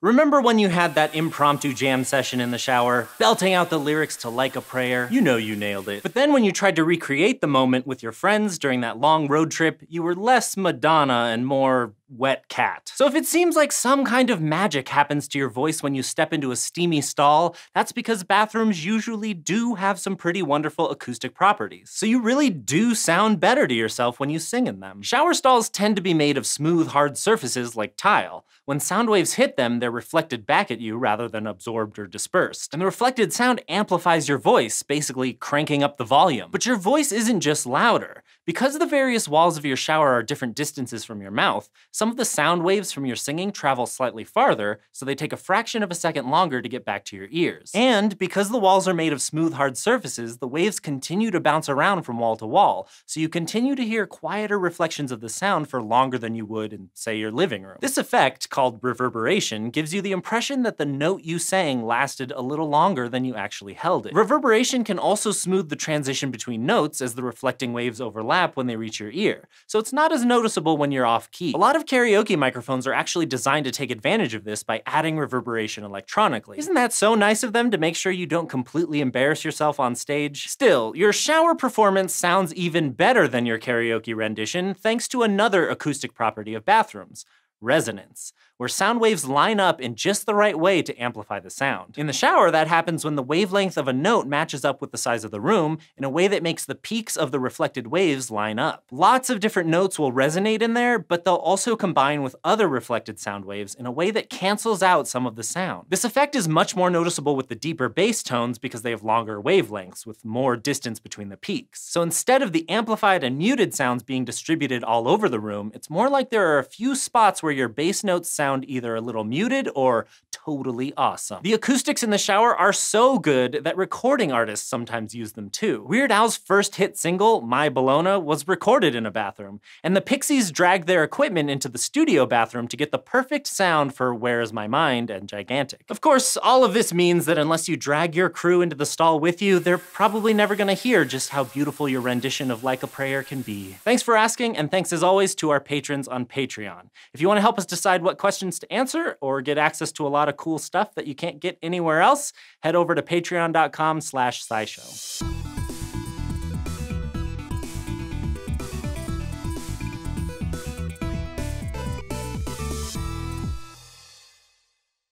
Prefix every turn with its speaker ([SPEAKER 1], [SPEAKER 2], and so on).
[SPEAKER 1] Remember when you had that impromptu jam session in the shower, belting out the lyrics to Like a Prayer? You know you nailed it. But then when you tried to recreate the moment with your friends during that long road trip, you were less Madonna and more wet cat. So if it seems like some kind of magic happens to your voice when you step into a steamy stall, that's because bathrooms usually do have some pretty wonderful acoustic properties. So you really do sound better to yourself when you sing in them. Shower stalls tend to be made of smooth, hard surfaces like tile. When sound waves hit them, they're reflected back at you rather than absorbed or dispersed. And the reflected sound amplifies your voice, basically cranking up the volume. But your voice isn't just louder. Because the various walls of your shower are different distances from your mouth, some of the sound waves from your singing travel slightly farther, so they take a fraction of a second longer to get back to your ears. And because the walls are made of smooth, hard surfaces, the waves continue to bounce around from wall to wall, so you continue to hear quieter reflections of the sound for longer than you would in, say, your living room. This effect, called reverberation, gives you the impression that the note you sang lasted a little longer than you actually held it. Reverberation can also smooth the transition between notes as the reflecting waves overlap when they reach your ear, so it's not as noticeable when you're off key. A lot of karaoke microphones are actually designed to take advantage of this by adding reverberation electronically. Isn't that so nice of them to make sure you don't completely embarrass yourself on stage? Still, your shower performance sounds even better than your karaoke rendition thanks to another acoustic property of bathrooms, resonance where sound waves line up in just the right way to amplify the sound. In the shower, that happens when the wavelength of a note matches up with the size of the room in a way that makes the peaks of the reflected waves line up. Lots of different notes will resonate in there, but they'll also combine with other reflected sound waves in a way that cancels out some of the sound. This effect is much more noticeable with the deeper bass tones because they have longer wavelengths with more distance between the peaks. So instead of the amplified and muted sounds being distributed all over the room, it's more like there are a few spots where your bass notes sound either a little muted or totally awesome. The acoustics in the shower are so good that recording artists sometimes use them too. Weird Al's first hit single, My Bologna, was recorded in a bathroom, and the Pixies dragged their equipment into the studio bathroom to get the perfect sound for Where's My Mind and Gigantic. Of course, all of this means that unless you drag your crew into the stall with you, they're probably never gonna hear just how beautiful your rendition of Like a Prayer can be. Thanks for asking, and thanks as always to our patrons on Patreon. If you wanna help us decide what questions questions to answer or get access to a lot of cool stuff that you can't get anywhere else, head over to patreon.com slash scishow.